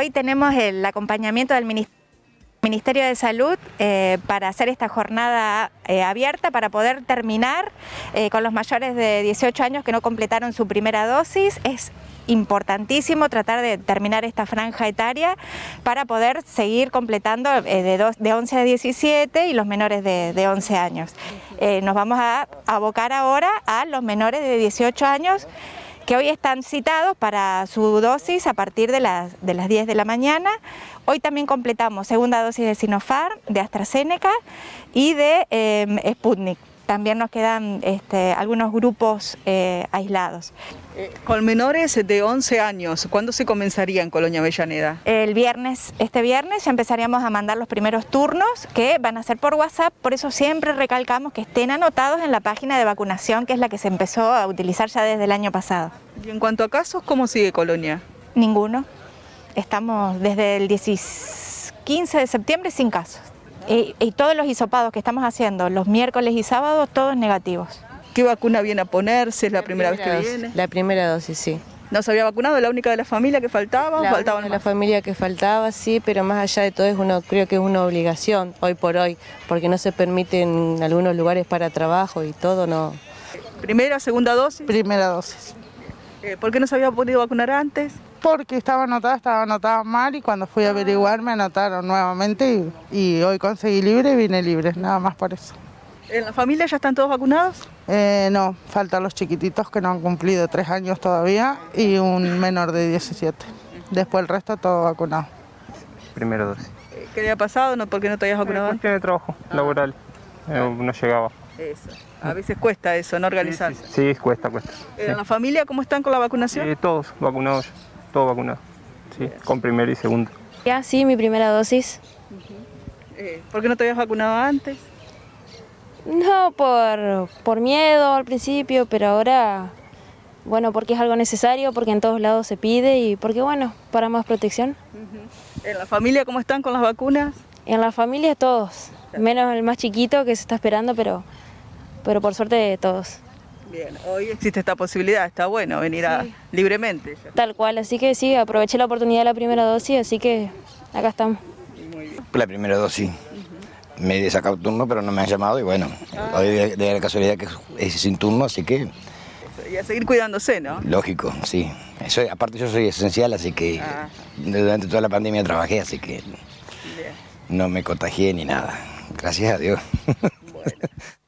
Hoy tenemos el acompañamiento del Ministerio de Salud eh, para hacer esta jornada eh, abierta para poder terminar eh, con los mayores de 18 años que no completaron su primera dosis. Es importantísimo tratar de terminar esta franja etaria para poder seguir completando de, de 11 a 17 y los menores de, de 11 años. nos vamos a abocar ahora a los menores de 18 años que hoy están citados para su dosis a partir de las, de las 10 de la mañana. Hoy también completamos segunda dosis de Sinopharm, de AstraZeneca y de eh, Sputnik también nos quedan este, algunos grupos eh, aislados. Eh, con menores de 11 años, ¿cuándo se comenzaría en Colonia Avellaneda? El viernes, este viernes ya empezaríamos a mandar los primeros turnos que van a ser por WhatsApp, por eso siempre recalcamos que estén anotados en la página de vacunación que es la que se empezó a utilizar ya desde el año pasado. ¿Y en cuanto a casos, cómo sigue Colonia? Ninguno. Estamos desde el 15 de septiembre sin casos. Y, todos los hisopados que estamos haciendo los miércoles y sábados, todos negativos. ¿Qué vacuna viene a ponerse? ¿Es la, primera, vez que viene? La primera dosis, sí. ¿No se había vacunado? ¿La única de la familia que faltaba? La faltaban de la familia que faltaba, sí, pero más allá de todo es uno, creo que es una obligación hoy por hoy, porque no se permite en algunos lugares para trabajo y todo, no. ¿Primera, segunda dosis? Primera dosis. Eh, ¿Por qué no se había podido vacunar antes? Porque estaba anotada, estaba anotada mal y cuando fui a averiguar me anotaron nuevamente y, hoy conseguí libre y vine libre, nada más por eso. ¿En la familia ya están todos vacunados? Eh, no, faltan los chiquititos que no han cumplido tres años todavía y un menor de 17. Después el resto todo vacunado. Primera dosis. Eh, ¿Qué había pasado? ¿No, ¿Por qué no te habías vacunado? Eh, cuestión de trabajo laboral, eh, no llegaba. Eso. A veces cuesta eso, no organizarse. Sí, cuesta, cuesta. ¿En la familia cómo están con la vacunación? todos vacunados todo vacunado, sí, con primera y segunda. Ya, sí, mi primera dosis. Eh, ¿Por qué no te habías vacunado antes? No, por, por miedo al principio, pero ahora, bueno, porque es algo necesario, porque en todos lados se pide y porque, bueno, para más protección. ¿En la familia cómo están con las vacunas? En la familia todos, menos el más chiquito que se está esperando, pero, pero por suerte todos. Bien, hoy existe esta posibilidad, está bueno venir a, libremente. Tal cual, así que sí, aproveché la oportunidad de la primera dosis, así que acá estamos. La primera dosis. Me he sacado turno, pero no me han llamado y bueno, ah. hoy de, la casualidad que es sin turno, así que... Y a seguir cuidándose, ¿no? Lógico, sí. Eso, aparte yo soy esencial, así que ah. durante toda la pandemia trabajé, así que no me contagié ni nada. Gracias a Dios. Bueno.